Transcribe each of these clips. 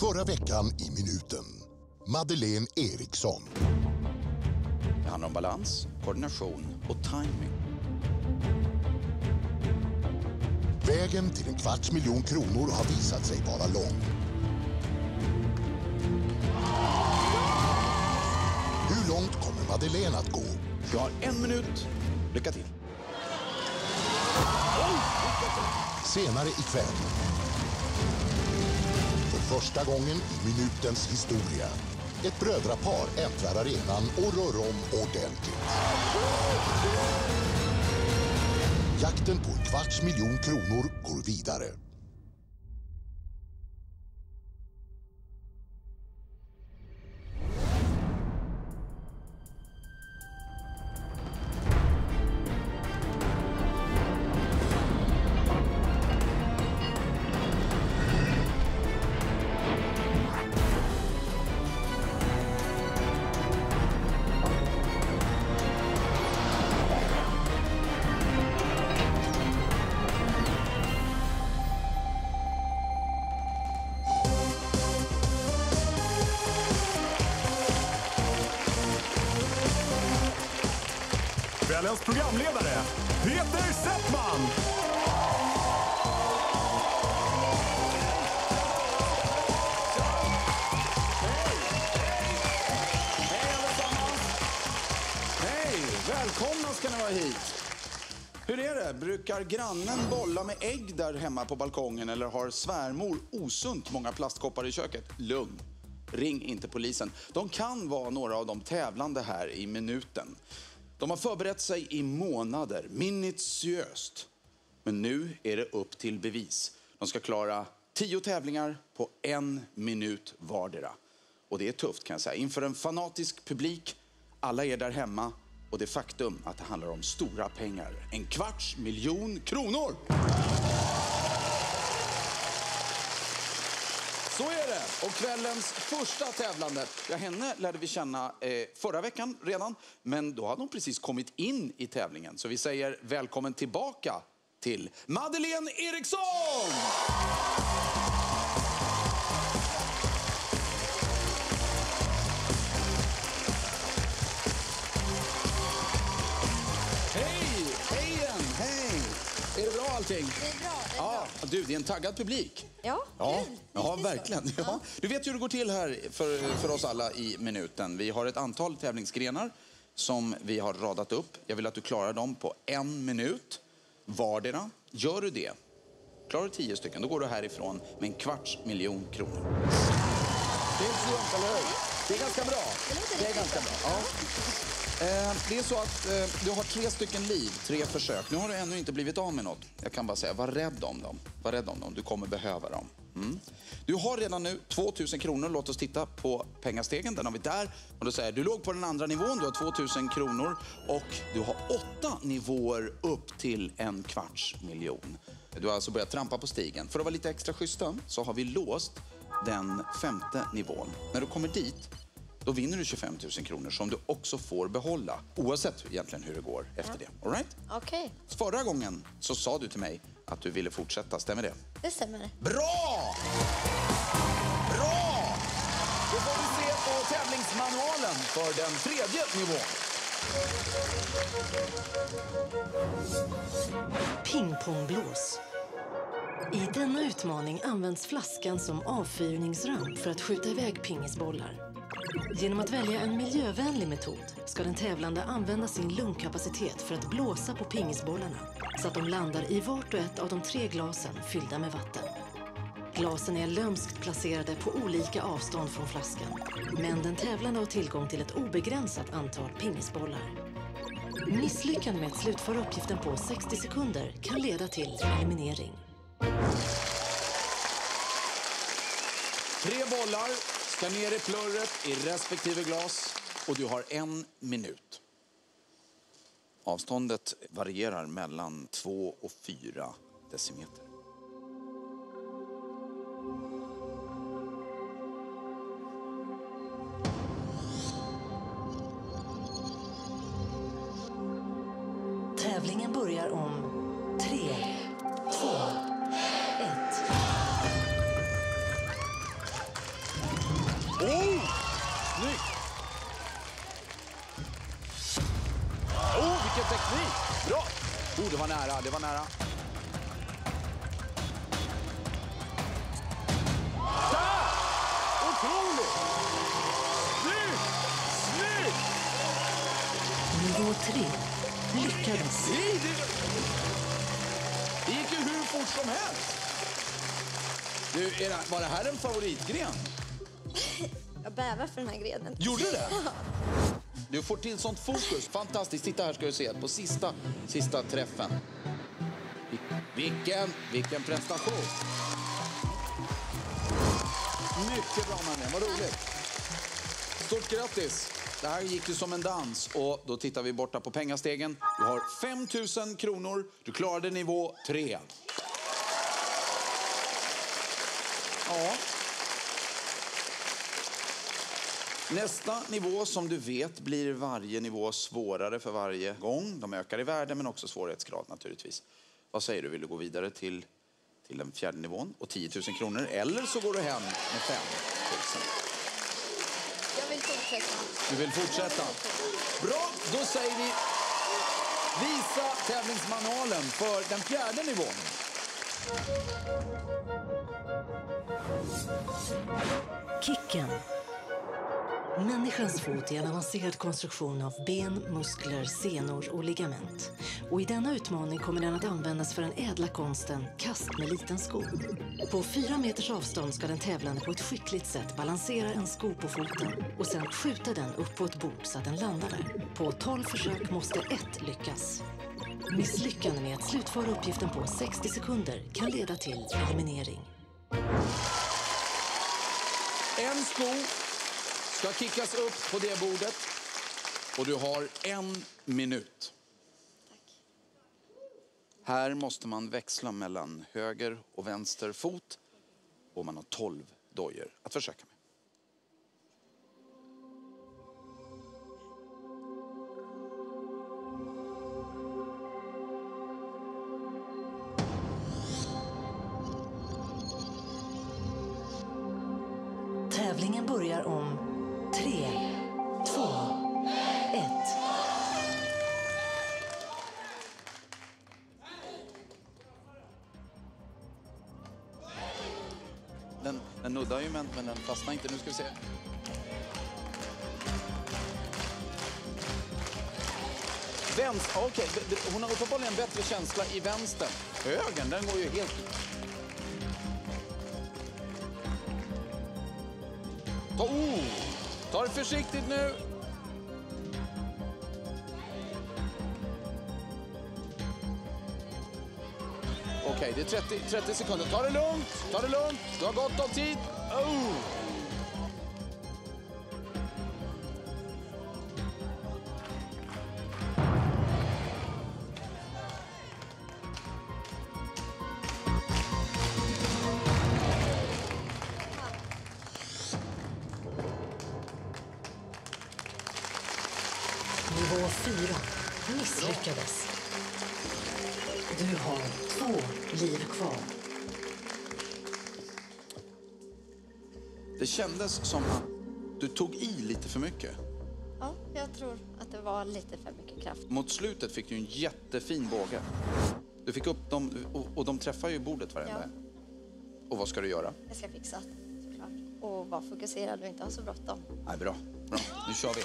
Förra veckan i minuten. Madeleine Eriksson. Det handlar om balans, koordination och timing. Vägen till en kvarts miljon kronor har visat sig vara lång. Hur långt kommer Madeleine att gå? Du har en minut. Lycka till. Senare ikväll. Första gången i minutens historia. Ett brödrapar äntrar arenan och rör om ordentligt. Jakten på en kvarts miljon kronor går vidare. Grannen bolla med ägg där hemma på balkongen eller har svärmor osunt många plastkoppar i köket? Lugn. Ring inte polisen. De kan vara några av de tävlande här i minuten. De har förberett sig i månader, minutiöst. Men nu är det upp till bevis. De ska klara tio tävlingar på en minut vardera. Och det är tufft kan jag säga. Inför en fanatisk publik, alla är där hemma och det faktum att det handlar om stora pengar. En kvarts miljon kronor! Så är det. Och kvällens första tävlande, ja, henne lärde vi känna eh, förra veckan redan, men då hade hon precis kommit in i tävlingen. Så vi säger välkommen tillbaka till Madeleine Eriksson! Är det är bra. Det är Ja, bra. du, det är en taggad publik. Ja, Ja, kul. ja verkligen. Ja. Du vet hur det går till här för, för oss alla i minuten. Vi har ett antal tävlingsgrenar som vi har radat upp. Jag vill att du klarar dem på en minut vardera. Gör du det, klarar du tio stycken, då går du härifrån med en kvarts miljon kronor. Det är inte så dumt, eller hur? Det är ganska bra. Det är ganska bra. Ja. Eh, Det är så att eh, du har tre stycken liv, tre försök. Nu har du ännu inte blivit av med något. Jag kan bara säga, var rädd om dem. Var rädd om dem, du kommer behöva dem. Mm. Du har redan nu 2000 kronor. Låt oss titta på pengastegen. Den har vi där. Och då säger du låg på den andra nivån, du har 2000 kronor och du har åtta nivåer upp till en kvarts miljon. Du har alltså börjat trampa på stigen. För att vara lite extra schyssta så har vi låst den femte nivån. När du kommer dit då vinner du 25 000 kronor som du också får behålla. Oavsett egentligen hur det går efter det. All right? Okej, Förra gången så sa du till mig att du ville fortsätta, stämmer det? det stämmer. Bra! Bra! Då får vi se på tävlingsmanualen för den tredje nivån. Pingpongblås. I denna utmaning används flaskan som avfyrningsramp för att skjuta iväg pingisbollar. Genom att välja en miljövänlig metod ska den tävlande använda sin lungkapacitet för att blåsa på pingisbollarna så att de landar i vart och ett av de tre glasen fyllda med vatten. Glasen är lömskt placerade på olika avstånd från flaskan men den tävlande har tillgång till ett obegränsat antal pingisbollar. Misslyckande med att slutföra uppgiften på 60 sekunder kan leda till eliminering. Tre bollar Ska ner i plurret i respektive glas och du har en minut. Avståndet varierar mellan 2 och 4 decimeter. Tävlingen börjar om 3, 2, det var nära, det var nära. Där! Otroligt! Snyggt! Snyggt! Nivå 3. Lyckades. Det... gick ju hur fort som helst. Du, är det, var det här en favoritgren? Jag bävar för den här grenen. Gjorde det? Du får till sånt fokus. Fantastiskt. Titta här ska du se. På sista, sista träffen. Vilken, vilken prestation. Mycket bra mannen. Vad roligt. Stort grattis. Det här gick ju som en dans. Och då tittar vi borta på pengastegen. Du har 5 000 kronor. Du klarade nivå 3. Ja. Nästa nivå som du vet blir varje nivå svårare för varje gång. De ökar i värde men också svårighetsgrad naturligtvis. Vad säger du, vill du gå vidare till, till den fjärde nivån och 10 000 kronor? Eller så går du hem med 5 000. Jag vill fortsätta. Du vill fortsätta? Bra, då säger vi visa tävlingsmanualen för den fjärde nivån. Kicken. Människans fot är en avancerad konstruktion av ben, muskler, senor och ligament. Och I denna utmaning kommer den att användas för den ädla konsten kast med liten sko. På fyra meters avstånd ska den tävlande på ett skickligt sätt balansera en sko på foten och sen skjuta den upp på ett bord så att den landar där. På 12 försök måste ett lyckas. Misslyckande med att slutföra uppgiften på 60 sekunder kan leda till eliminering. En sko ska kickas upp på det bordet och du har en minut. Här måste man växla mellan höger och vänster fot och man har 12 dojor att försöka med. Men, den fastnar inte. Nu ska vi se. Vänster, okej. Okay. Hon har uppenbarligen bättre känsla i vänster. Högern, den går ju helt... Ta, oh, ta det försiktigt nu. Okej, okay, det är 30, 30 sekunder. Ta det lugnt, ta det lugnt. Du har gott om tid. Oh. Kändes som att du tog i lite för mycket. Ja, jag tror att det var lite för mycket kraft. Mot slutet fick du en jättefin båge. Du fick upp dem och, och de träffar ju bordet varenda. Ja. Och vad ska du göra? Jag ska fixa såklart. Och vara fokuserad och inte ha så bråttom. Nej, bra. bra. Nu kör vi.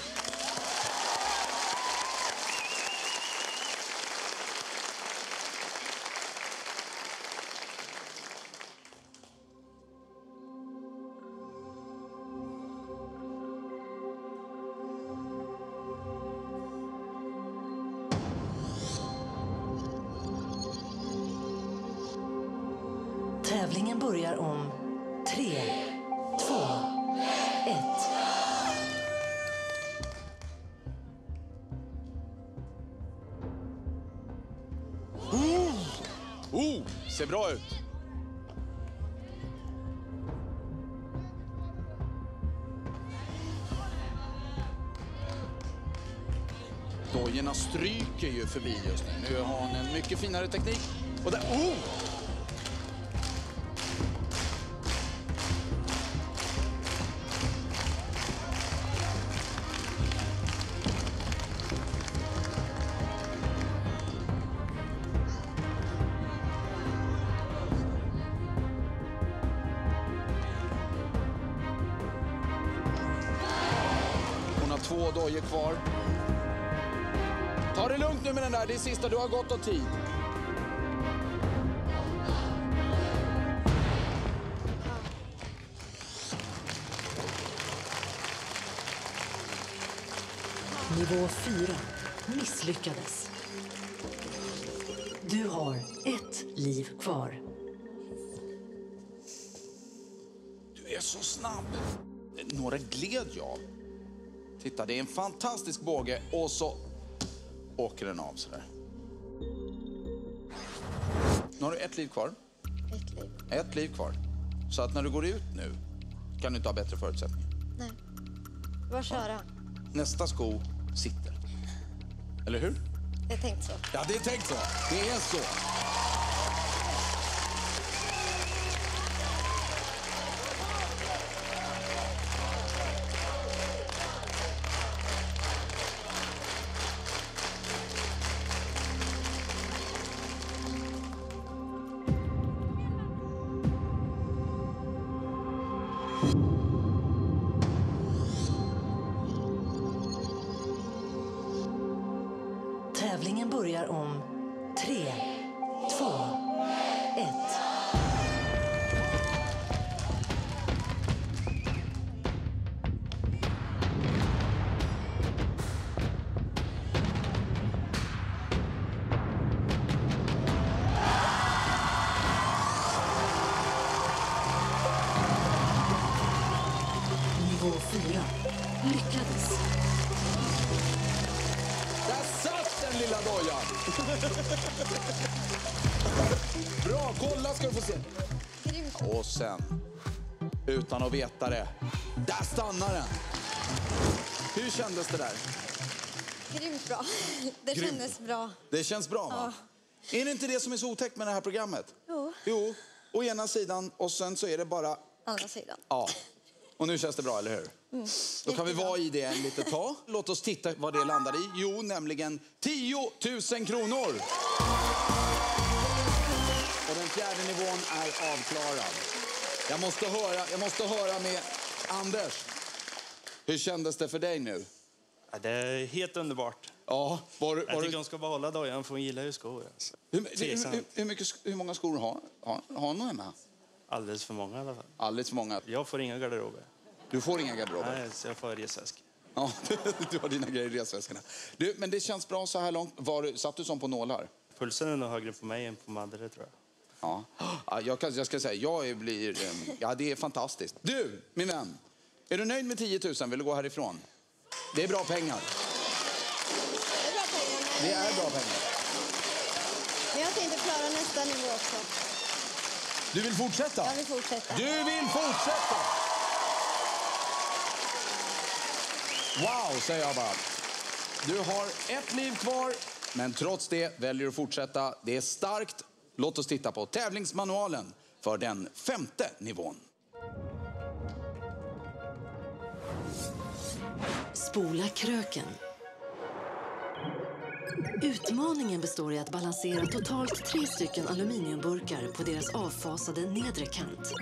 Tävlingen börjar om tre, två, ett. Oh! oh, ser bra ut. Dojorna stryker ju förbi just nu. Nu har hon en mycket finare teknik. Och där, oh! Sista, du har gott om tid. Nivå 4 misslyckades. Du har ett liv kvar. Du är så snabb. Några gled jag. Titta, det är en fantastisk båge och så åker den av sådär. Nu har du ett liv kvar. Ett liv. Ett liv kvar. Så att när du går ut nu kan du inte ha bättre förutsättningar. Nej. Bara köra. Nästa sko sitter. Eller hur? Jag tänkte så. Ja, det är tänkt så. Det är så. Det känns bra va? Är det inte det som är så otäckt med det här programmet? Jo. Jo, å ena sidan och sen så är det bara, Andra sidan. ja. Och nu känns det bra, eller hur? Då kan vi vara i det en litet tag. Låt oss titta vad det landar i. Jo, nämligen 10 000 kronor. Och den fjärde nivån är avklarad. Jag måste höra, jag måste höra med Anders. Hur kändes det för dig nu? Ja, det är helt underbart. Ja, var, Jag var tycker du, hon ska behålla dojan för hon gillar ju skor. Alltså. hur, hur, hur, hur, mycket, hur många skor har, har, har hon hemma? Alldeles för många i alla fall. Alldeles för många. Jag får inga garderober. Du får inga garderober. Nej, jag får resväsk. Ja, du har dina grejer i resväskorna. Du, men det känns bra så här långt. Var, satt du som på nålar? Pulsen är nog högre på mig än på Madde, tror jag. Ja. ja jag, kan, jag ska säga, jag blir... ehm, Ja, det är fantastiskt. Du, min vän. Är du nöjd med 10 000? Vill du gå härifrån? Det är bra pengar. Det är bra pengar. men- Det är bra pengar. Men jag tänkte klara nästa nivå också. Du vill fortsätta? Jag vill fortsätta. Du vill fortsätta! Wow, säger jag bara. Du har ett liv kvar, men trots det väljer du att fortsätta. Det är starkt. Låt oss titta på tävlingsmanualen för den femte nivån. Spola kröken. Utmaningen består i att balansera totalt tre stycken aluminiumburkar på deras avfasade nedre kant.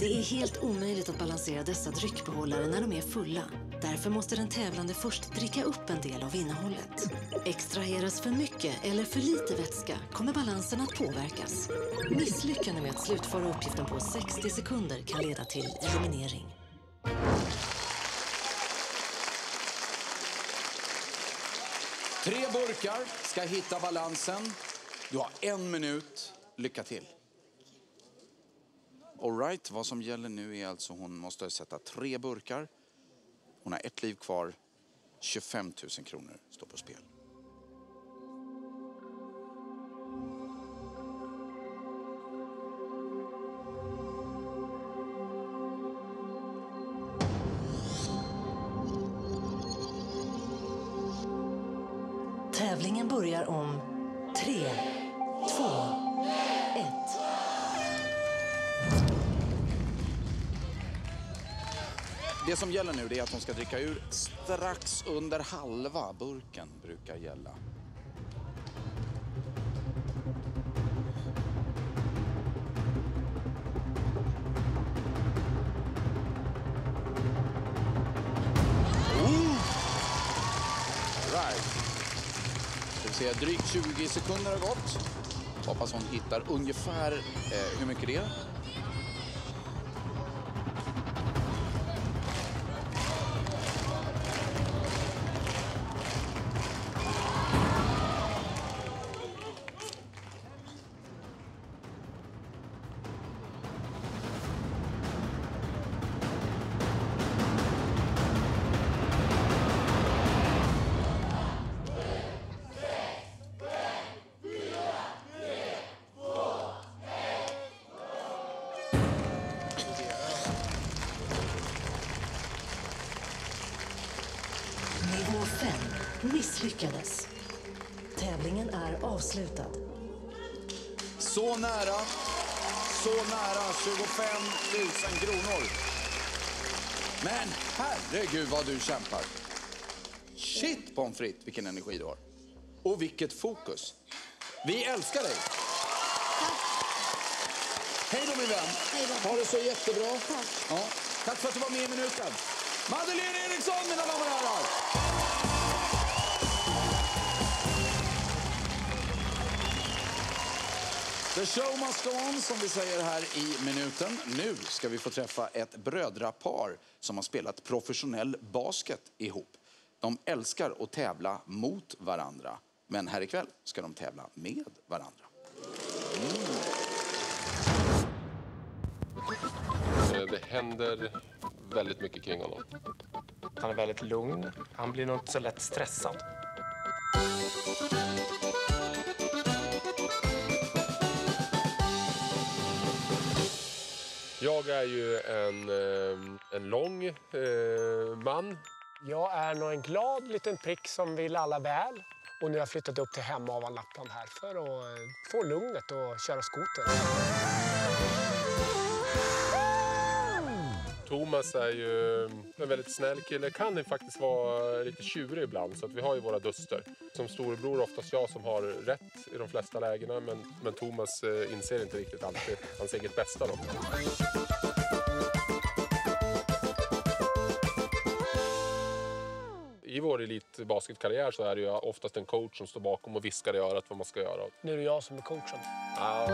Det är helt omöjligt att balansera dessa dryckbehållare när de är fulla. Därför måste den tävlande först dricka upp en del av innehållet. Extraheras för mycket eller för lite vätska kommer balansen att påverkas. Misslyckande med att slutföra uppgiften på 60 sekunder kan leda till eliminering. Tre burkar ska hitta balansen. Du har en minut. Lycka till. All right, vad som gäller nu är alltså hon måste sätta tre burkar. Hon har ett liv kvar. 25 000 kronor står på spel. Som gäller nu är att de ska dricka ur strax under halva burken brukar gälla. Oh! se, drygt 20 sekunder har gått. Hoppas hon hittar ungefär eh, hur mycket det är. Misslyckades. Tävlingen är avslutad. Så nära, så nära 25 000 kronor. Men herregud vad du kämpar. Shit pommes frites vilken energi du har. Och vilket fokus. Vi älskar dig. Hej då min vän. Ha det så jättebra. Tack. Ja. Tack för att du var med i minuten. Madeleine Eriksson mina damer och herrar. The show must go on, som vi säger här i minuten. Nu ska vi få träffa ett brödrapar som har spelat professionell basket ihop. De älskar att tävla mot varandra, men här ikväll ska de tävla med varandra. Eh, Det händer väldigt mycket kring honom. Han är väldigt lugn. Han blir nog inte så lätt stressad. Jag är ju en, ehm, en lång eh, man. Jag är nog en glad liten prick som vill alla väl. Och nu har jag flyttat upp till Hemavan, Lappland här för att eh, få lugnet och köra skoter. Thomas är ju en väldigt snäll kille. Kan faktiskt vara lite tjurig ibland, så att vi har ju våra duster. Som storebror är oftast jag som har rätt i de flesta lägena, men, men Thomas eh, inser inte riktigt alltid hans eget bästa. Då. I vår elitbasketkarriär så är det ju oftast en coach som står bakom och viskar i örat vad man ska göra. Nu är det jag som är coachen. Ja.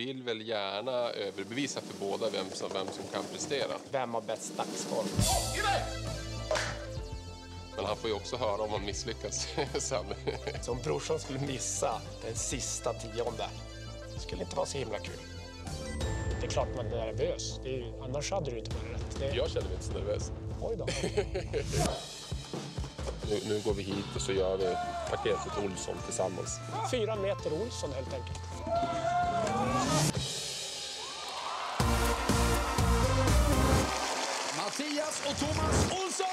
Vi vill väl gärna överbevisa för båda vem som, vem som kan prestera. Vem har bäst dagsform? Men han får ju också höra om han misslyckas sen. Så om brorsan skulle missa den sista tionde, det skulle inte vara så himla kul. Det är klart man är nervös. Det är ju, annars hade du inte varit rätt. Det, Jag känner mig inte så nervös. oj då. Nu, nu går vi hit och så gör vi paketet Olsson tillsammans. Fyra meter Olsson helt enkelt. Thomas Olsson!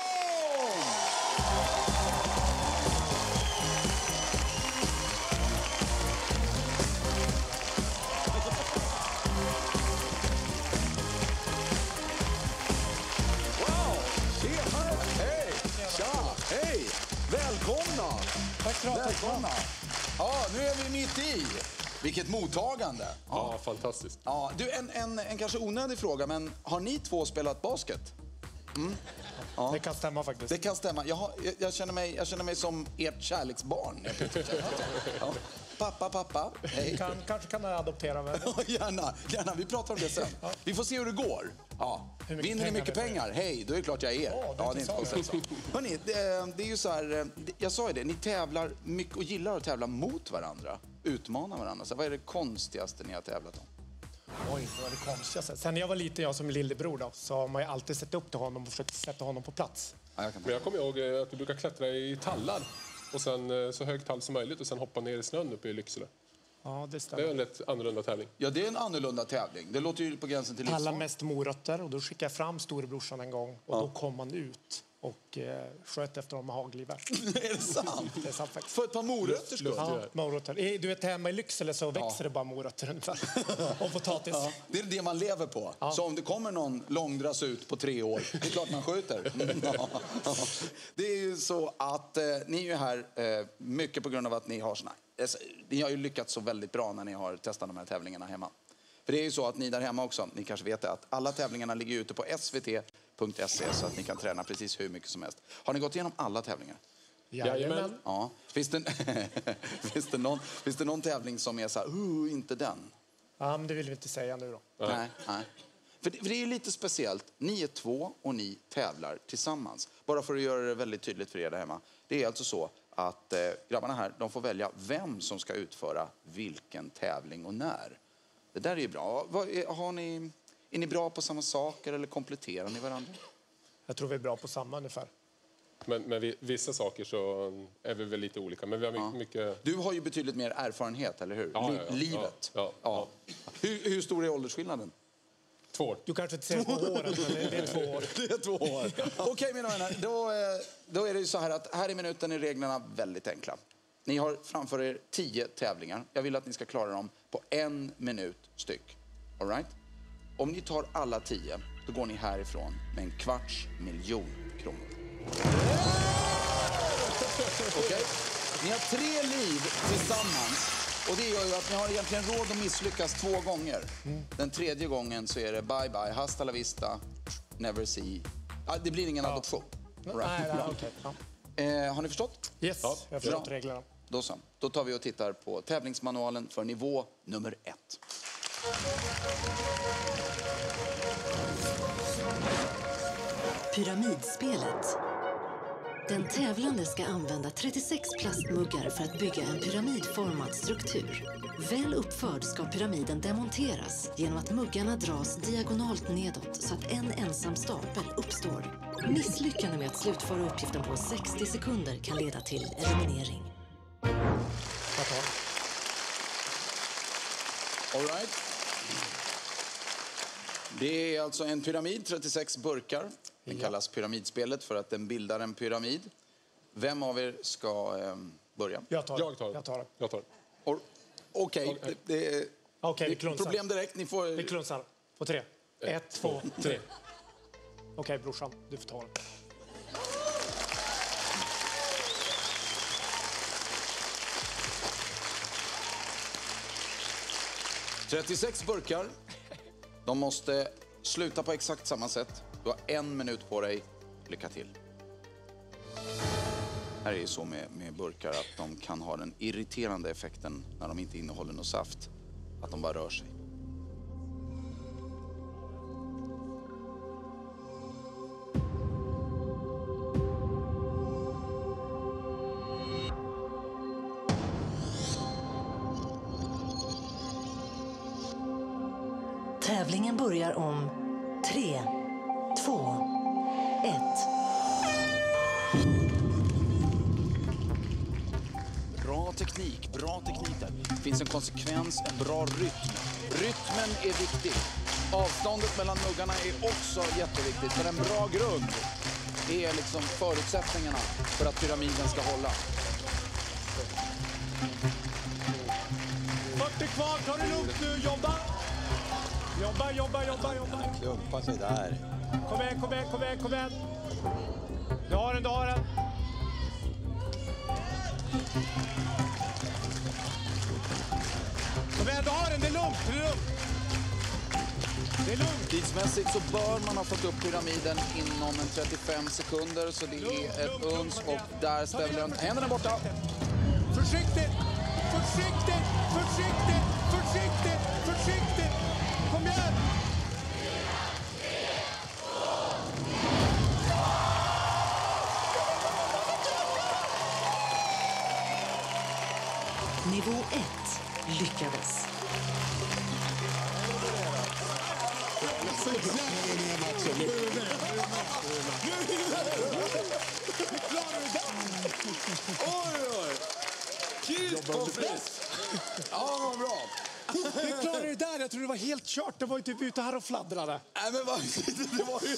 Wow! Tjenare! Hej! Tja! Hej! Välkomna! Tack för att Välkomna! Ja, nu är vi mitt i. Vilket mottagande! Ja, fantastiskt. Ja, du, en, en, en kanske onödig fråga, men har ni två spelat basket? Det kan stämma faktiskt. Det kan stämma. Jag, har, jag, jag, känner, mig, jag känner mig som ert kärleksbarn. Ja. Pappa, pappa, hej. Kan, kanske kan jag adoptera mig. Ja, gärna, gärna. Vi pratar om det sen. Vi får se hur det går. Ja. mycket Vinner ni mycket pengar? Hej, då är det klart jag är er. Ja, det Ja, är det är inte konstigt. så. Hörrni, det, det är ju så här, eh, jag sa ju det, ni tävlar mycket och gillar att tävla mot varandra. Utmana varandra. Så vad är det konstigaste ni har tävlat om? Oj, det var det konstigaste. Sen när jag var liten, jag som lillebror då, så har man ju alltid sett upp till honom och försökt sätta honom på plats. Ja, jag kan Men jag kommer ihåg eh, att du brukar klättra i tallar. Och sen eh, så hög tall som möjligt och sen hoppa ner i snön uppe i Lycksele. Ja, det Det är stämmer. en rätt annorlunda tävling. Ja, det är en annorlunda tävling. Det låter ju på gränsen till livsfarligt. mest morötter och då skickade jag fram storebrorsan en gång och då kom han ut och eh, sköt efter dem med hagelgevär. är det sant? Det är sant faktiskt. För ett par morötters skull? Ja, morötter. Du vet hemma i Lycksele så växer det bara morötter ungefär. och potatis. Ja, det är det man lever på. Så om det kommer någon långdras ut på tre år, det är klart man skjuter. Mm, ja. Det är ju så att eh, ni är ju här eh, mycket på grund av att ni har såna, eh, ni har ju lyckats så väldigt bra när ni har testat de här tävlingarna hemma. För det är ju så att ni där hemma också, ni kanske vet det, att alla tävlingarna ligger ute på SVT Trav.se så att ni kan träna precis hur mycket som helst. Har ni gått igenom alla tävlingar? Jajamän. Ja. Finns det, finns, det någon, finns det någon tävling som är så här, uh, inte den? Ja, men det vill vi inte säga nu då. Nej. nej. För det, för det är ju lite speciellt. Ni är två och ni tävlar tillsammans. Bara för att göra det väldigt tydligt för er där hemma. Det är alltså så att eh, grabbarna här de får välja vem som ska utföra vilken tävling och när. Det där är ju bra. Har ni, är ni bra på samma saker eller kompletterar ni varandra? Jag tror vi är bra på samma ungefär. Men, men vi- vissa saker så är vi väl lite olika. Men vi har mycket... mycket Du har ju betydligt mer erfarenhet, eller hur? Ja, Li- ja, ja. Livet. Ja, ja, Hur, hur stor är åldersskillnaden? två år. Du kanske inte ser på håren, men det det är två år. Det är två år. Okej, mina vänner. Då, eh, då är det ju så här att här i minuten är reglerna väldigt enkla. Ni har framför er tio tävlingar. Jag vill att ni ska klara dem på en minut styck. All right? Om ni tar alla tio, då går ni härifrån med en kvarts miljon kronor. Okej? Ni har tre liv tillsammans. Och det gör ju att ni har egentligen råd att misslyckas två gånger. Den tredje gången så är det bye bye, hasta la vista, never see. Ah, det blir ingen adoption. All right? Nej, nej, okej. Ja. Eh, har ni förstått? Yes, jag har förstått reglerna. Då så. Då tar vi och tittar på tävlingsmanualen för nivå nummer ett. Pyramidspelet. Den tävlande ska använda 36 plastmuggar för att bygga en pyramidformad struktur. Väl uppförd ska pyramiden demonteras genom att muggarna dras diagonalt nedåt så att en ensam stapel uppstår. Misslyckande med att slutföra uppgiften på 60 sekunder kan leda till eliminering. All right. Det är alltså en pyramid, 36 burkar. Den kallas pyramidspelet för att den bildar en pyramid. Vem av er ska eh, börja? Jag tar. Jag tar. Jag tar. Jag tar. Or- Okej, det, det, är- Okej, det vi är klunsar. problem direkt. Ni får... Vi klunsar. På tre. Ett, två, tre. Okej, brorsan. Du får ta den. 36 burkar. De måste sluta på exakt samma sätt. Du har en minut på dig. Lycka till. Här är det så med, med burkar att de kan ha den irriterande effekten när de inte innehåller något saft. Att de bara rör sig. Tävlingen börjar om tre, två, ett. Bra teknik, bra teknik där. Det finns en konsekvens, en bra rytm. Rytmen är viktig. Avståndet mellan muggarna är också jätteviktigt. För en bra grund är liksom förutsättningarna för att pyramiden ska hålla. Jobba, jobba, jobba, jobba. Klumpa sig där. Kom igen, kom igen, kom igen, kom igen. Du har den, du har den. Kom igen, du har den, det är lugnt, det är lugnt. Det är lugnt. Tidsmässigt så bör man ha fått upp pyramiden inom en 35 sekunder. Så det är ett uns och där ställer den. Händerna borta. Försiktigt, försiktigt, försiktigt, försiktigt, försiktigt. Typ ute här och fladdrade. Nej, men vad, det var ju,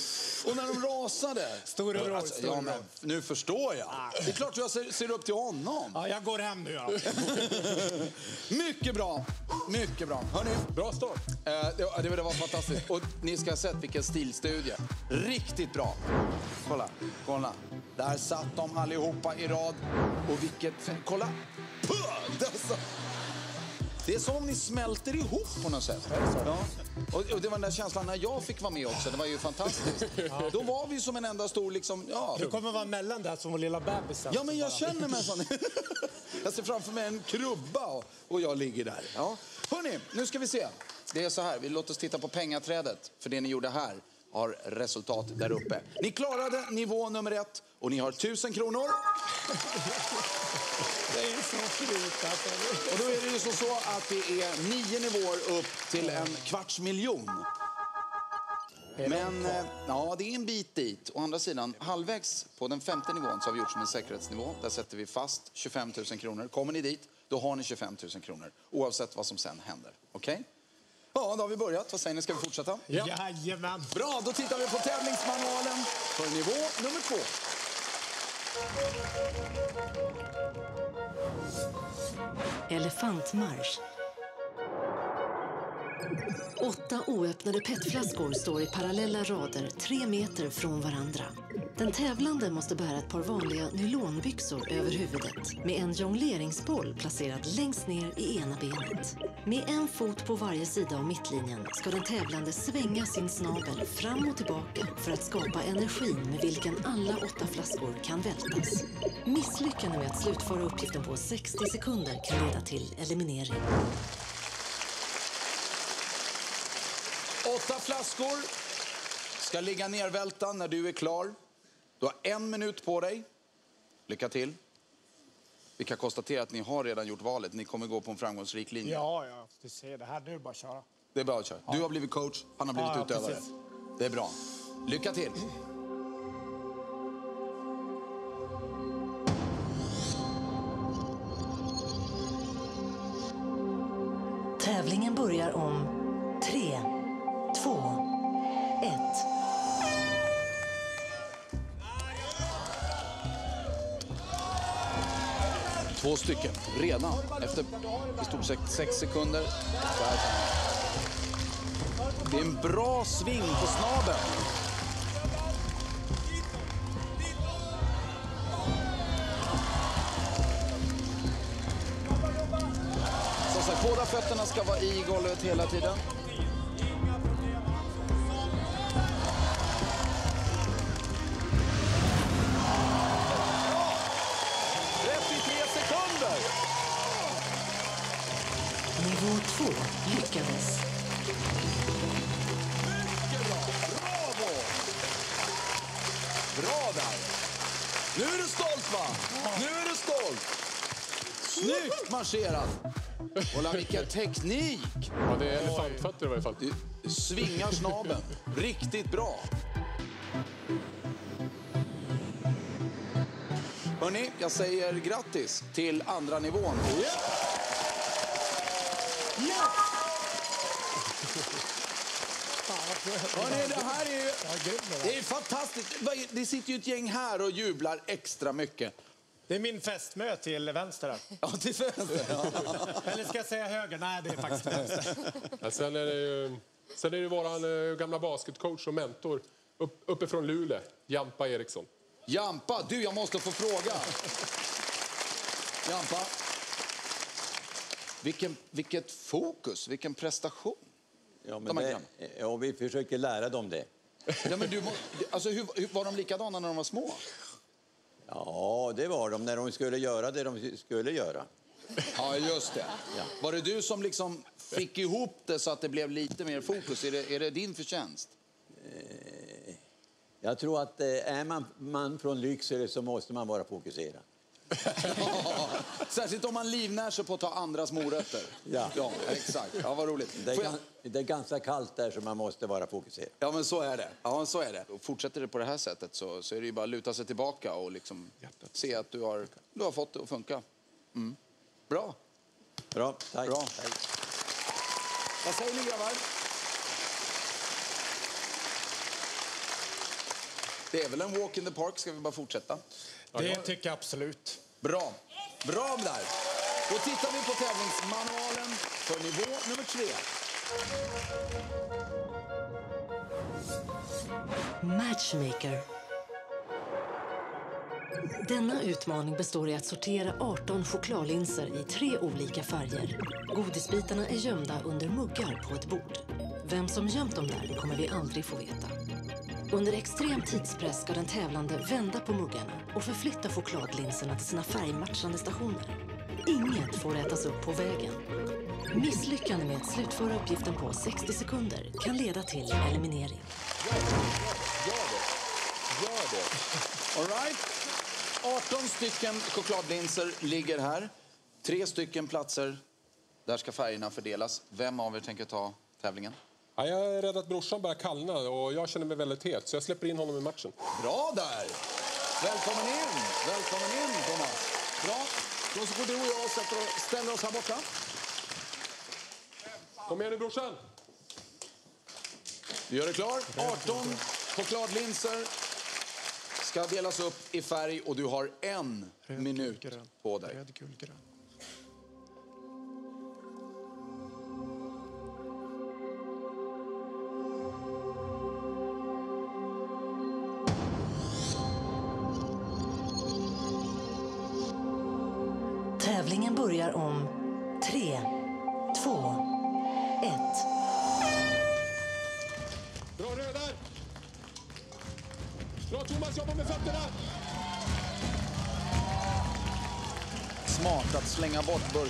och när de rasade. Storebror, Alltså, ja, storebror. men, nu förstår jag. Det är klart jag ser, ser upp till honom. Ja, jag går hem nu. Ja. Mycket bra. Mycket bra. Hörrni, Bra start. eh, det, det, det var fantastiskt. Och ni ska ha sett vilken stilstudie. Riktigt bra. Kolla, kolla. Där satt de allihopa i rad. Och vilket... Kolla! Puh! Det är som om ni smälter ihop på något sätt. Ja. Och, och det var den där känslan när jag fick vara med också. Det var ju fantastiskt. Då var vi som en enda stor liksom, ja. Du kommer vara mellan där som vår lilla bebisen. Ja, men jag känner mig sån. Jag ser framför mig en krubba och- jag ligger där. Ja. Hörni, nu ska vi se. Det är så här, vi låter oss titta på pengaträdet. För det ni gjorde här har resultat där uppe. Ni klarade nivå nummer ett och ni har tusen kronor. Det är så fint alltså. Och då är det ju så, så att det är nio nivåer upp till en kvarts miljon. Men eh, ja, det är en bit dit. Å andra sidan, halvvägs på den femte nivån så har vi gjort som en säkerhetsnivå. Där sätter vi fast 25 000 kronor. Kommer ni dit, då har ni 25 000 kronor. Oavsett vad som sen händer. Okej? Ja, då har vi börjat. Vad säger ni? Ska vi fortsätta? Jajamän. Bra, då tittar vi på tävlingsmanualen för nivå nummer två. Elefantmarsch. Åtta oöppnade petflaskor står i parallella rader tre meter från varandra. Den tävlande måste bära ett par vanliga nylonbyxor över huvudet med en jongleringsboll placerad längst ner i ena benet. Med en fot på varje sida av mittlinjen ska den tävlande svänga sin snabel fram och tillbaka för att skapa energin med vilken alla åtta flaskor kan vältas. Misslyckande med att slutföra uppgiften på 60 sekunder kan leda till eliminering. Åtta flaskor ska ligga nervälta när du är klar. Du har en minut på dig. Lycka till. Vi kan konstatera att ni har redan gjort valet. Ni kommer gå på en framgångsrik linje. Ja, ja, du ser det här. Nu är det bara att köra. Det är bra att köra. Du har blivit coach, han har blivit Ja, ja, utövare. precis. Det är bra. Lycka till. Stycken redan efter i stort sett sex sekunder. Det är en bra sving på snabeln. Som sagt, båda fötterna ska vara i golvet hela tiden. Snyggt marscherat! Kolla vilken teknik! Ja, det är elefantfötter i varje fall. Du svingar snabeln. Riktigt bra. Hörni, jag säger grattis till andra nivån. Hörni, det här är ju... Det är fantastiskt. Det sitter ju ett gäng här och jublar extra mycket. Det är min fästmö till vänster. Ja, till vänster. Ja. Eller ska jag säga höger? Nej, det är faktiskt vänster. Ja, sen är det ju sen är det vår gamla basketcoach och mentor upp, uppifrån Luleå, Jampa Eriksson. Jampa, du, jag måste få fråga. Jampa. Vilken, vilket fokus, vilken prestation. Ja, men det, ja, vi försöker lära dem det. Ja, men du, må- alltså, hur, hur, var de likadana när de var små? Ja, det var de när de skulle göra det de skulle göra. Ja, just det. Var det du som liksom fick ihop det så att det blev lite mer fokus? Är det, är det din förtjänst? Jag tror att eh, är man, man från Lycksele så måste man vara fokuserad. Ja, särskilt om man livnär sig på att ta andras morötter. Ja. ja exakt. Ja, vad roligt. Det gan, det är ganska kallt där så man måste vara fokuserad. Ja, men så är det. Ja, så är det. Och fortsätter det på det här sättet så, så är det ju bara att luta sig tillbaka och liksom se att du har, du har fått det att funka. Mm. Bra. Bra, tack. Bra. tack. Vad säger ni grabbar? Det är väl en walk in the park? Ska vi bara fortsätta? Det tycker jag absolut. Bra. Bra där. Då tittar vi på tävlingsmanualen för nivå nummer tre. Matchmaker. Denna utmaning består i att sortera 18 chokladlinser i tre olika färger. Godisbitarna är gömda under muggar på ett bord. Vem som gömt dem där kommer vi aldrig få veta. Under extrem tidspress ska den tävlande vända på muggarna och förflytta chokladlinserna till sina färgmatchande stationer. Inget får ätas upp på vägen. Misslyckande med att slutföra uppgiften på 60 sekunder kan leda till eliminering. Gör det. Gör det. All right. 18 stycken chokladlinser ligger här. Tre stycken platser. Där ska färgerna fördelas. Vem av er tänker ta tävlingen? Ja, jag är rädd att brorsan börjar kallna och jag känner mig väldigt het så jag släpper in honom i matchen. Bra där! Välkommen in! Välkommen in, Thomas. Bra. Då så får du och jag och ställer oss här borta. Kom igen nu brorsan! Du gör det klar. 18 chokladlinser ska delas upp i färg och du har en minut på dig.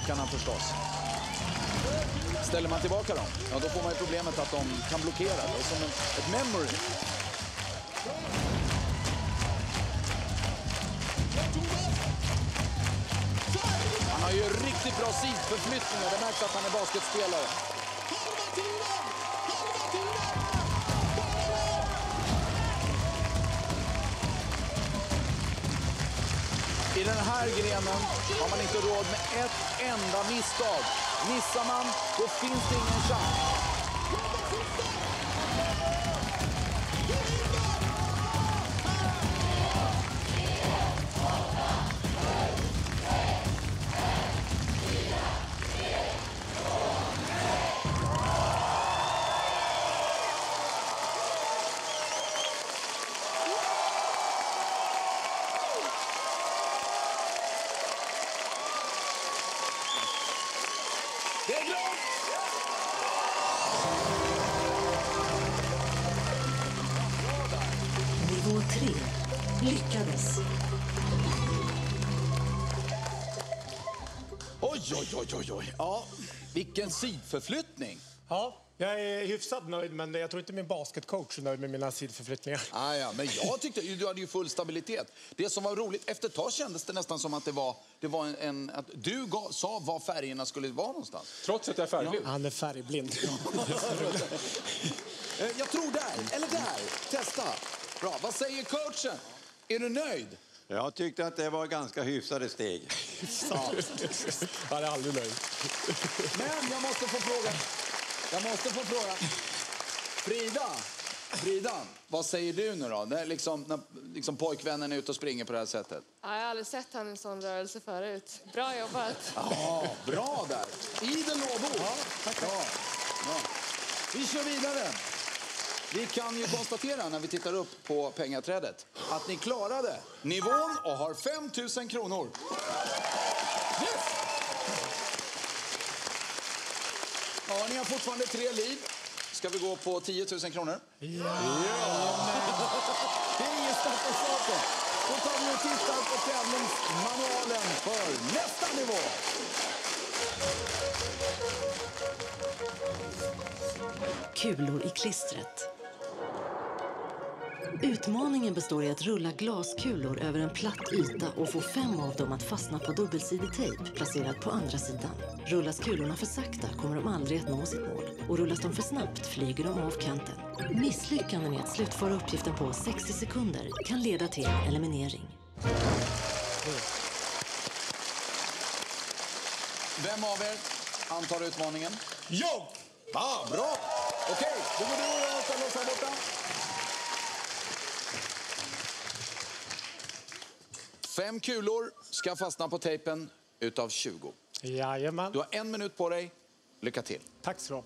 Backarna förstås. Ställer man tillbaka dem, ja, då får man ju problemet att de kan blockera. Det är som en, ett memory. Han har ju riktigt bra sidförflyttningar. Det märks att han är basketspelare. I den här grenen har man inte råd med ett enda misstag. Missar man, då finns det ingen chans. Sidförflyttning. Ja, jag är hyfsat nöjd, men jag tror inte min basketcoach är nöjd med mina sidförflyttningar. Ah, ja, men jag tyckte du hade ju full stabilitet. Det som var roligt, efter ett tag kändes det nästan som att det var, det var en, en att du gav, sa var färgerna skulle vara någonstans. Trots att jag är färgblind. Han är färgblind. Eh, Jag tror där, eller där. Testa. Bra. Vad säger coachen? Är du nöjd? Jag tyckte att det var ganska hyfsade steg. Han är aldrig nöjd. Men jag måste få fråga. Jag måste få fråga. Frida, Frida, vad säger du nu då? När, liksom, när liksom pojkvännen är ute och springer på det här sättet. Ja, jag har aldrig sett han i en sån rörelse förut. Bra jobbat. Ja, bra där. Idel lovord. Ja, bra. Bra. Vi kör vidare. Vi kan ju konstatera när vi tittar upp på pengaträdet att ni klarade nivån och har 5 000 kronor. Yes! Ja, ni har fortfarande tre liv. Ska vi gå på 10 000 kronor? Ja! Det är ingen snack om saken. Då tar vi och tittar på tävlingsmanualen för nästa nivå. Kulor i klistret. Utmaningen består i att rulla glaskulor över en platt yta och få fem av dem att fastna på dubbelsidig tejp placerad på andra sidan. Rullas kulorna för sakta kommer de aldrig att nå sitt mål och rullas de för snabbt flyger de av kanten. Misslyckande med att slutföra uppgiften på 60 sekunder kan leda till eliminering. Vem av er antar utmaningen? Jag! Ah, bra! Okej, då går du och jag ställer oss här borta. Fem kulor ska fastna på tejpen utav 20. Jajamän. Du har en minut på dig. Lycka till. Tack så.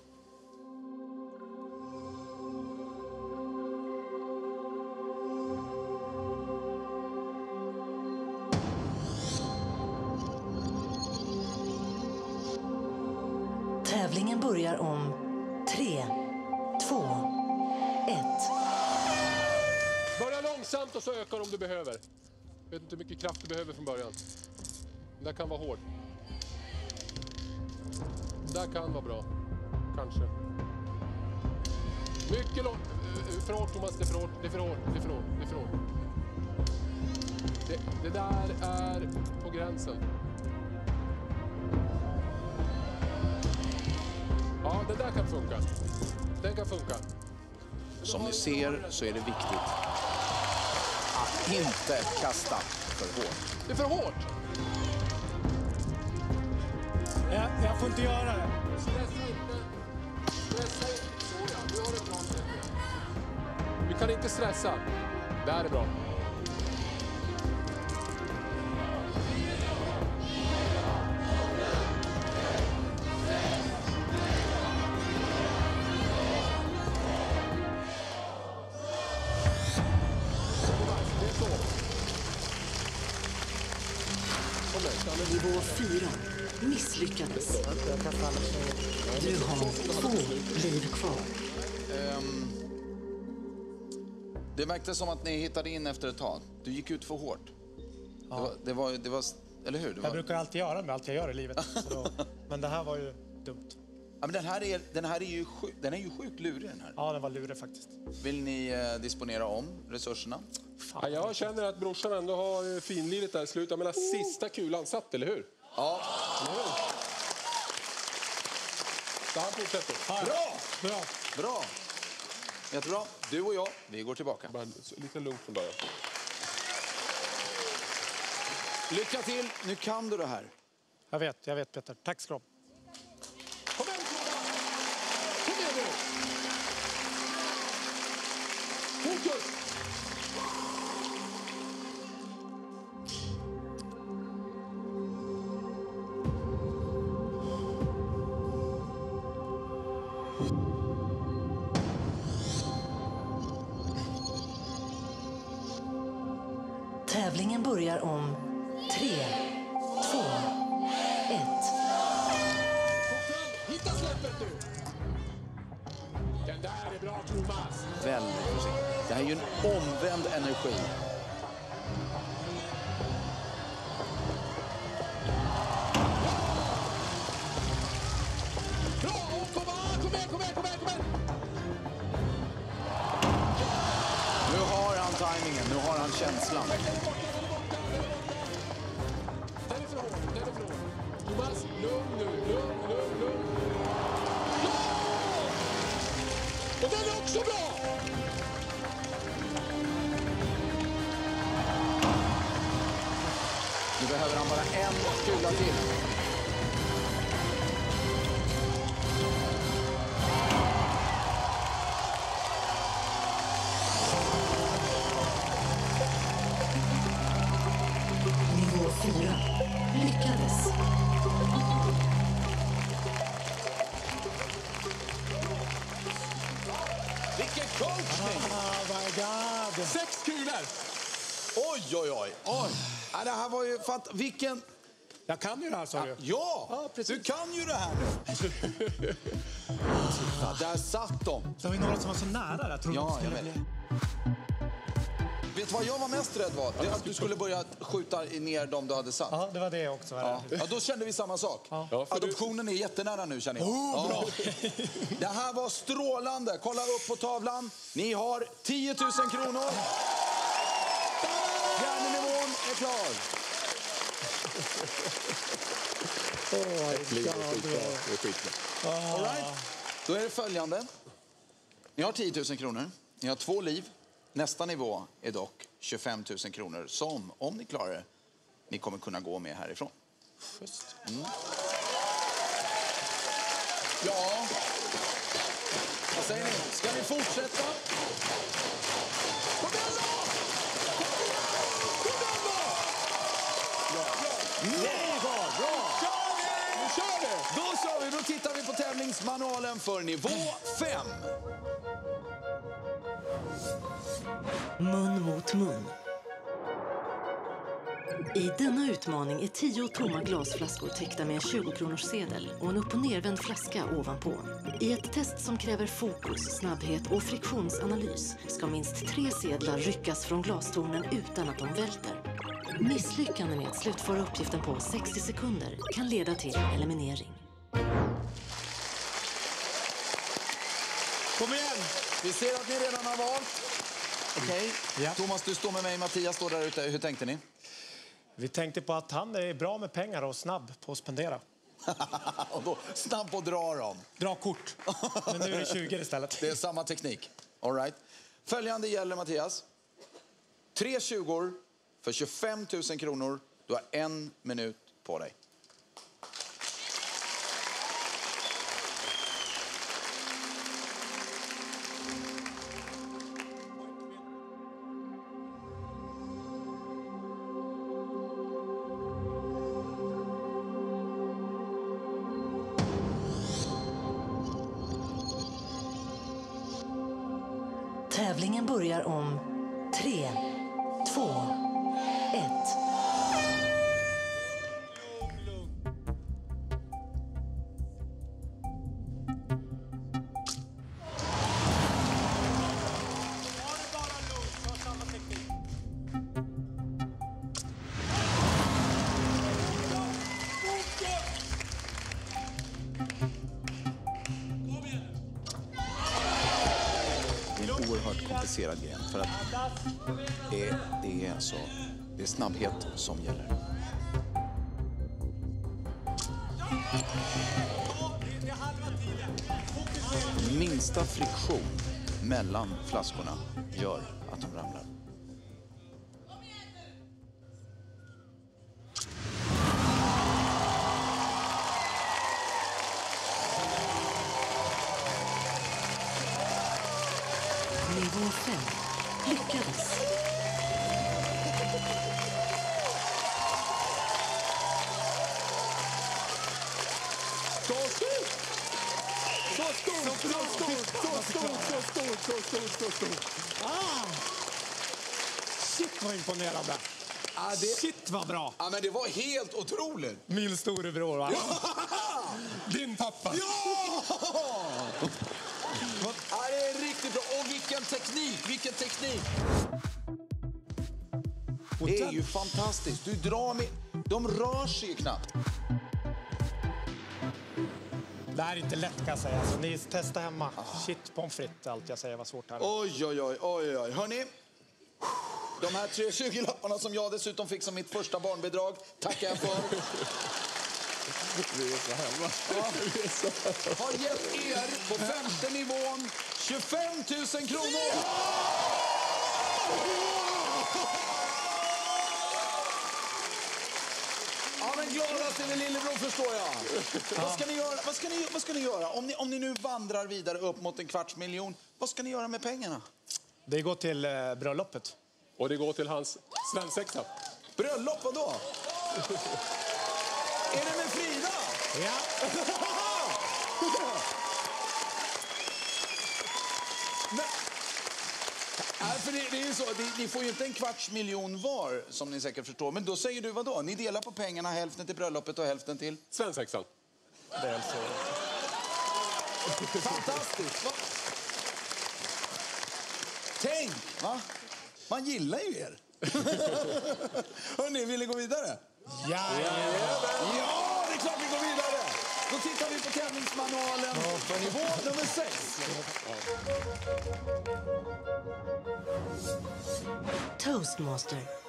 Tävlingen börjar om tre, två, ett. Börja långsamt och så ökar om du behöver. Vet inte hur mycket kraft du behöver från början. Den där kan vara hård. Den där kan vara bra. Kanske. Mycket långt. Eh, för hårt Thomas, det är för hårt. Det är för hårt. Det är för hårt. Det är för hårt. Det, det där är på gränsen. Ja, det där kan funka. Den kan funka. Som ni ser så är det viktigt inte kasta för hårt. Det är för hårt! Jag, jag får inte göra det. Stressa inte. Stressa inte. Så ja, nu har du bra. Vi kan inte stressa. Det här är bra. Det verkade som att ni hittade in efter ett tag. Du gick ut för hårt. Det, var, det, var, det var... Eller hur? Det var, Jag brukar alltid göra med allt jag gör i livet. Så då, men det här var ju dumt. ja, men den, här är, den här är ju sjuk, den är ju sjukt lurig den här. Ja, den var lurig faktiskt. Vill ni eh, disponera om resurserna? Ja, jag känner att brorsan ändå har eh, finliret där i slutet. Jag menar, sista kulan satt, eller hur? Ja. Eller hur? Så han fortsätter. Bra! Bra. Bra! Jättebra. Du och jag, vi går tillbaka. Bara lite lugnt från början. Lycka till! Nu kan du det här. Jag vet, jag vet Peter. Tack ska du ha. Kom igen! Kom igen nu! Fokus! Tävlingen börjar om tre, två, ett. Hitta släppet nu! Den där är bra, Thomas. Väldigt försiktigt. Det här är ju en omvänd energi. Bra! har kom, känslan. Kula till. Nivå lyckades. Vilken coachning! Oh my god! Sex kulor! Oj, oj, oj. oj. Ja, det här var ju... Fatt, vilken... Jag kan ju det här sa du. Ja, Ja, precis. du kan ju det här nu. Titta, där satt de. Det var ju några som var så nära där. Jag trodde Ja, jag skulle vet. bli... Vet du vad jag var mest rädd var? Det är att du skulle börja skjuta ner dem du hade satt. Ja, det var det också var Ja. ja, då kände vi samma sak. Ja, Adoptionen är jättenära nu känner jag. Oh, bra. Det här var strålande. Kolla upp på tavlan. Ni har 10 000 kronor. Hjärnenivån är klar. All right. Då är det följande. Ni har 10 000 kronor. Ni har två liv. Nästa nivå är dock 25 000 kronor som, om ni klarar det, ni kommer kunna gå med härifrån. Mm. Ja, vad säger ni? Ska vi fortsätta? Kom igen då! Kom igen då! Nej, bra, bra! Nu kör vi! Då kör vi, då tittar vi på tävlingsmanualen för nivå 5. Mun mot mun. I denna utmaning är tio tomma glasflaskor täckta med en 20-kronors sedel och en upp och nervänd flaska ovanpå. I ett test som kräver fokus, snabbhet och friktionsanalys ska minst tre sedlar ryckas från glastornen utan att de välter. Misslyckande med att slutföra uppgiften på 60 sekunder kan leda till eliminering. Kom igen! Vi ser att ni redan har valt. Okej. Thomas, du står med mig. Mattias står där ute. Hur tänkte ni? Vi tänkte på att han är bra med pengar och snabb på att spendera. och då, snabb på att dra dem. Dra kort. Men nu är det 20 istället. Det är samma teknik. All right. Följande gäller, Mattias. Tre 20 för 25 000 kronor. Du har en minut på dig. Börjar om det är snabbhet som gäller. Minsta friktion mellan flaskorna gör att de ramlar. Det var helt otroligt! Min storebror va? Din pappa. Ja! Det är riktigt bra. Och vilken teknik! Vilken teknik! Det är ju fantastiskt. Du drar med... De rör sig ju knappt. Det här är inte lätt kan jag säga. Så ni testar hemma. Shit pommes frites allt jag säger var svårt här. Oj, oj, oj. oj, oj. Hörni, de här tre 20-lapparna som jag dessutom fick som mitt första barnbidrag tackar jag för. Vi är så hemma. Har gett er på femte nivån 25 000 kronor! Ja, men gladast är väl lillebror förstår jag. Vad ska ni göra, vad ska ni, vad ska ni göra? Om, ni, om ni nu vandrar vidare upp mot en kvarts miljon, vad ska ni göra med pengarna? Det går till eh, bröllopet. Och det går till hans svensexa. Bröllop, vadå? är det med Frida? Ja. Men, nej, för det, det är ju så, det, ni får ju inte en kvarts miljon var, som ni säkert förstår. Men då säger du vad då? Ni delar på pengarna, hälften till bröllopet och hälften till? Svensexan. Det är alltså... Fantastiskt! Va? Tänk, va? Man gillar ju er. Hörni, vill ni gå vidare? Ja, Ja, det är klart vi går vidare! Då tittar vi på tävlingsmanualen för nivå nummer sex. Toastmaster.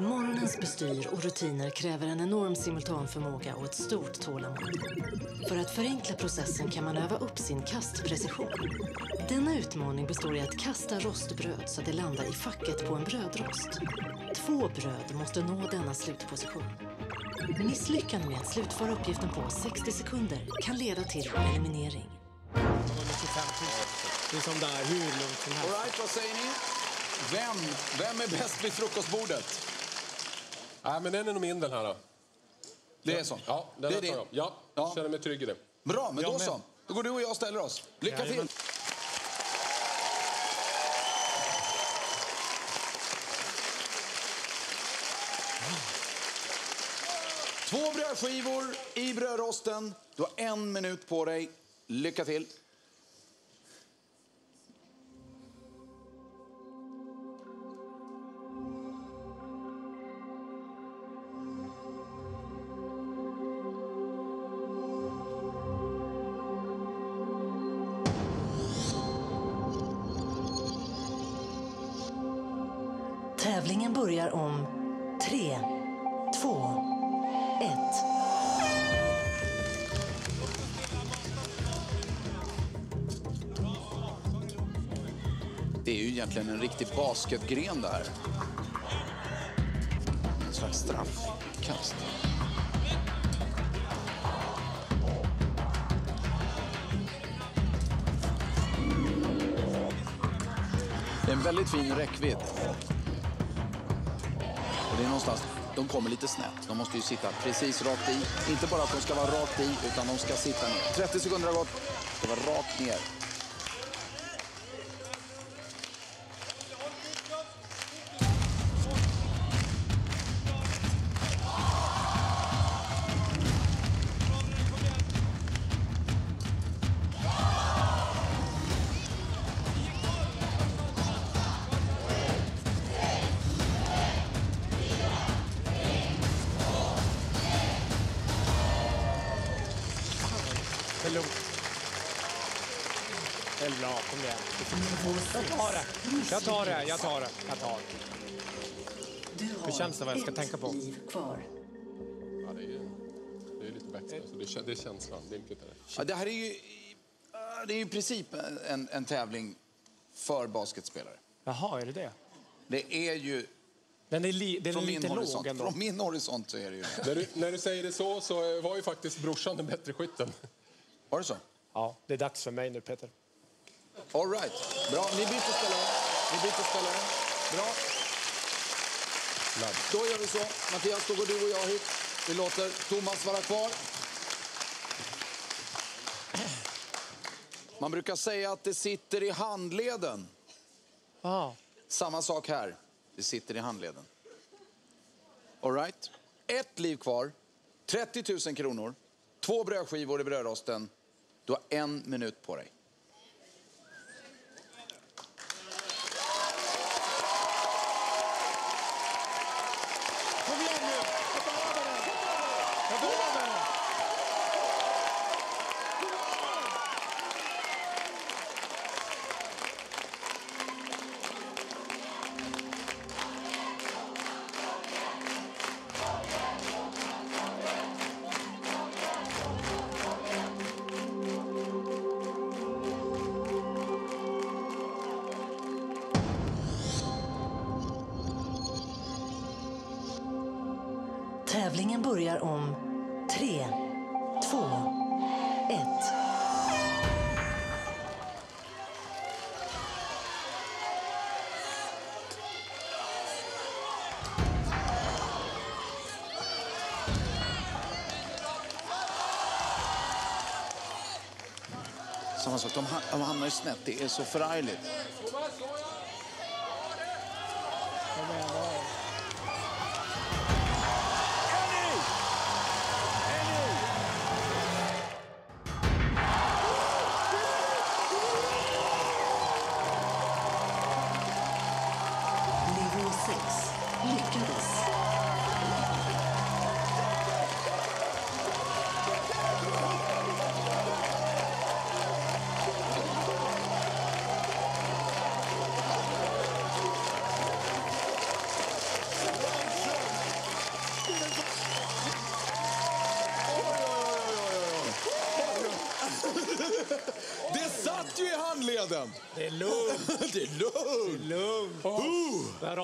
Morgonens bestyr och rutiner kräver en enorm simultanförmåga och ett stort tålamod. För att förenkla processen kan man öva upp sin kastprecision. Denna utmaning består i att kasta rostbröd så att det landar i facket på en brödrost. Två bröd måste nå denna slutposition. Misslyckande med att slutföra uppgiften på 60 sekunder kan leda till eliminering. Det är som där, hur lugnt som helst. All right, vad säger ni? Vem, vem är bäst vid frukostbordet? Nej, men den är nog min den här då. Det är så? Ja, den det är tar jag. Ja, ja. känner mig trygg i det. Bra, men då så. Då går du och jag och ställer oss. Lycka till! Två brödskivor i brödrosten. Du har en minut på dig. Lycka till! Egentligen en riktig basketgren där. En slags straffkast. Det är en väldigt fin räckvidd. Och det är någonstans, de kommer lite snett. De måste ju sitta precis rakt i. Inte bara att de ska vara rakt i, utan de ska sitta ner. 30 sekunder har gått. Det var rakt ner. Jag tar det. Jag tar det, jag tar det. Jag tar det. Hur känns det vad jag ska tänka på? Kvar. Ja, det, är, det är lite bättre. Så det, är, det är känslan. Vilket är det? Ja, det här är ju, det är ju i princip en, en tävling för basketspelare. Jaha, är det det? Det är ju... Den är, li, den är från min lite horisont, låg ändå. Från min horisont så är det ju det. När du, när du säger det så, så var ju faktiskt brorsan den bättre skytten. Var det så? Ja, det är dags för mig nu, Peter. All right. Bra, ni byter spelare. Ni byter spelare. Bra. Då gör vi så. Mattias, då går du och jag hit. Vi låter Thomas vara kvar. Man brukar säga att det sitter i handleden. Ah. Samma sak här. Det sitter i handleden. All right. Ett liv kvar. 30 000 kronor. Två brödskivor i brödrosten. Du har en minut på dig. Tävlingen börjar om tre, två, ett. Samma sak, de, ha- de hamnar ju snett. Det är så förargligt.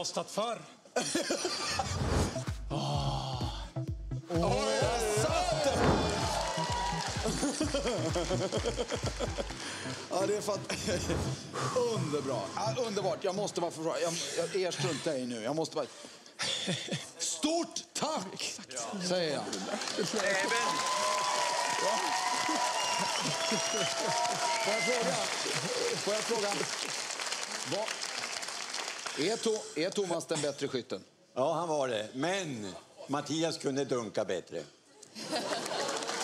Det har rostat förr. Där satt den! ja, det är fan... Underbra. Ja, underbart. Jag måste bara fråga. Jag, jag, er struntar jag i nu. Jag måste bara... Stort tack, säger jag. Ja. Får jag fråga? Får jag fråga? Vad, är, to, är Thomas den bättre skytten? Ja, han var det. Men Mattias kunde dunka bättre.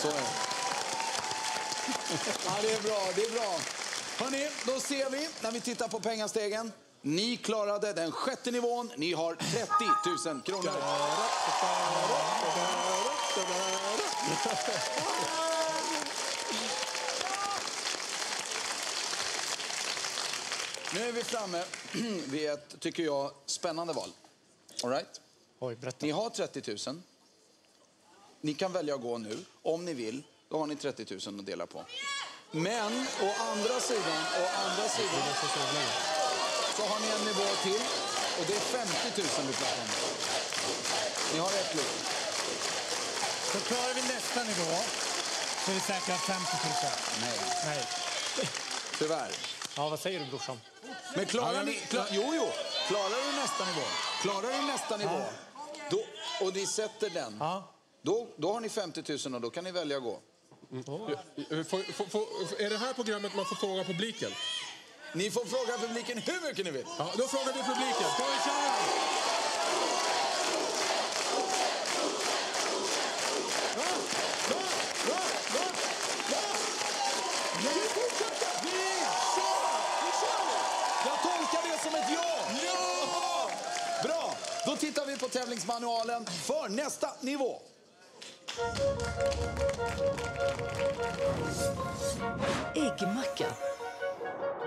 Så är det. Ja, det är bra, det är bra. Hörrni, då ser vi när vi tittar på pengastegen. Ni klarade den sjätte nivån. Ni har 30 000 kronor. Nu är vi framme vid ett, tycker jag, spännande val. All right? Oj. Ni har 30 000. Ni kan välja att gå nu. Om ni vill, då har ni 30 000 att dela på. Men å andra sidan, å andra sidan så har ni en nivå till och det är 50 000 vi pratar om. Ni har ett liv. Så klarar vi nästa nivå så är vi säkra 50 000. Nej. Nej. Tyvärr. Ja, vad säger du brorsan? Men klarar ni... Klar, jo, jo. Klarar du nästa nivå, klarar du nästa nivå då, och ni sätter den, då, då har ni 50 000 och då kan ni välja att gå. Får, får, får, är det här programmet man får fråga publiken? Ni får fråga publiken hur mycket ni vill. Ja, då frågar vi publiken. Ska vi köra? Tittar vi på tävlingsmanualen för nästa nivå. Äggmacka.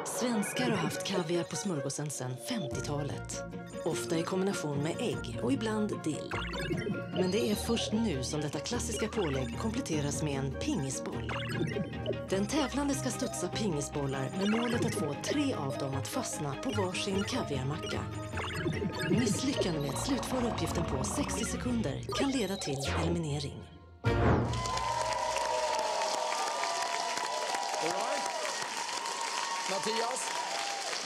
Svenskar har haft kaviar på smörgåsen sedan 50-talet. Ofta i kombination med ägg och ibland dill. Men det är först nu som detta klassiska pålägg kompletteras med en pingisboll. Den tävlande ska studsa pingisbollar med målet att få tre av dem att fastna på varsin kaviarmacka. Misslyckande med att slutföra uppgiften på 60 sekunder kan leda till eliminering. Mattias,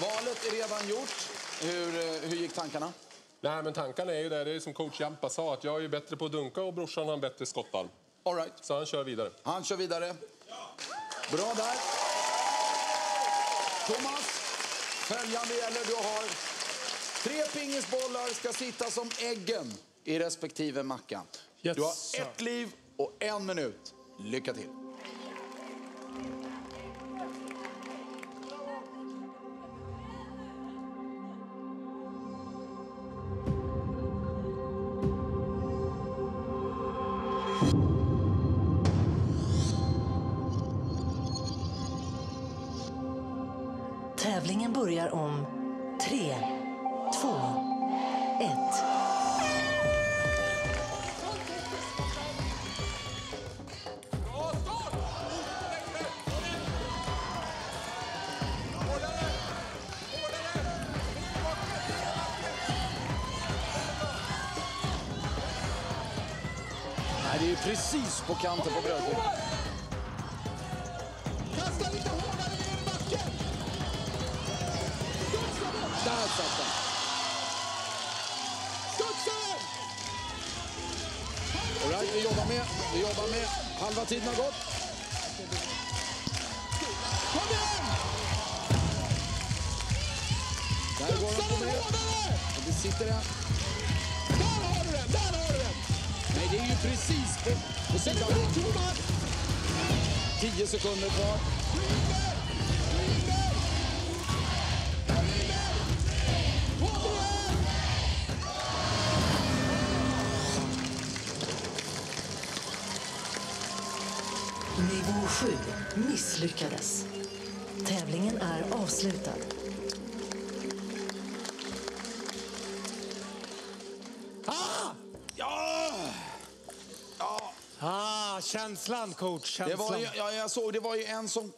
valet är redan gjort. Hur, eh, hur gick tankarna? Nej, men tankarna är ju det, det är som coach Jampa sa, att jag är ju bättre på att dunka och brorsan har en bättre skottarm. All right. Så han kör vidare. Han kör vidare. Bra där. Thomas, följande gäller. Du har tre pingisbollar ska sitta som äggen i respektive macka. du har ett liv och en minut. Lycka till. Nej, det är precis på kanten på bröstet. Kasta lite hårdare ner i backen! Där satt den. Studsa den! All right, vi jobbar med. Vi jobbar med. Halva tiden har gått. Kom igen! Där går de på med. Det sitter den. Där har du den! Där har den! Nej, det är ju precis på, på sidan. Thomas! Tio sekunder kvar. Nivå 7 misslyckades. Tävlingen är avslutad. Känslan coach, Det känslan. var ju, ja, jag såg, det var ju en som...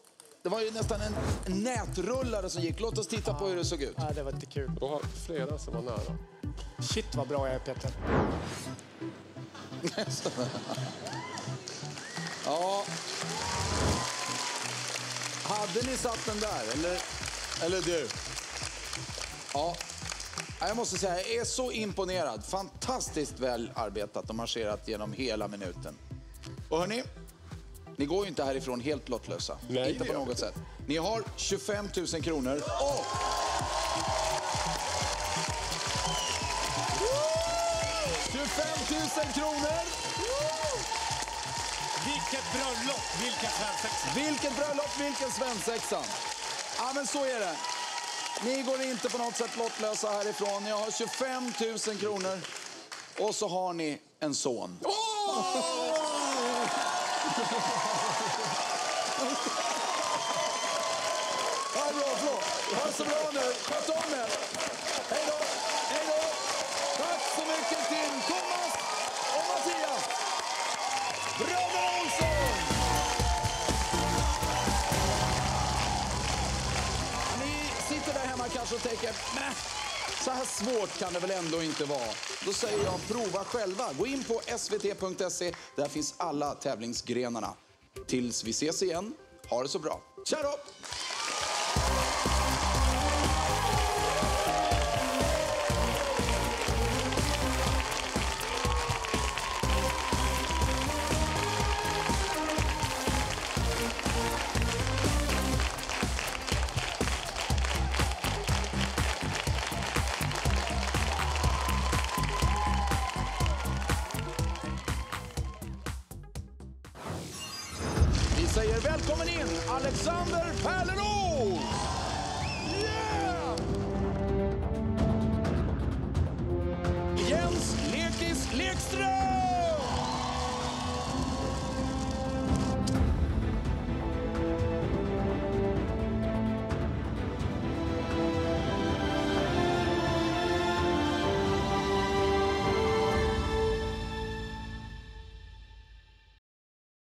Det var ju nästan en nätrullare som gick. Låt oss titta på hur det såg ut. Ja, det var inte kul. Det var flera som var nära. Shit vad bra jag är Peter. Ja. Hade ni satt den där, eller, eller du? Ja. Jag måste säga, jag är så imponerad. Fantastiskt väl arbetat och marscherat genom hela minuten. Och hörni, ni går ju inte härifrån helt lottlösa. Nej, inte på något sätt. Ni har 25 000 kronor och 25 000 kronor! Vilket bröllop, vilken svensexa. Vilket bröllop, vilken svensexa. Ja, men så är det. Ni går inte på något sätt lottlösa härifrån. Ni har 25 000 kronor och så har ni en son. Ja, bra, bra. Ha det så bra nu. Sköt om er. Hej då. Hej då. Tack så mycket till Thomas och Mattias. Bröderna Olsson! Ni sitter där hemma kanske och tänker, "Mäh, så här svårt kan det väl ändå inte vara. Då säger jag, prova själva. Gå in på svt.se. Där finns alla tävlingsgrenarna. Tills vi ses igen, ha det så bra. Tja då!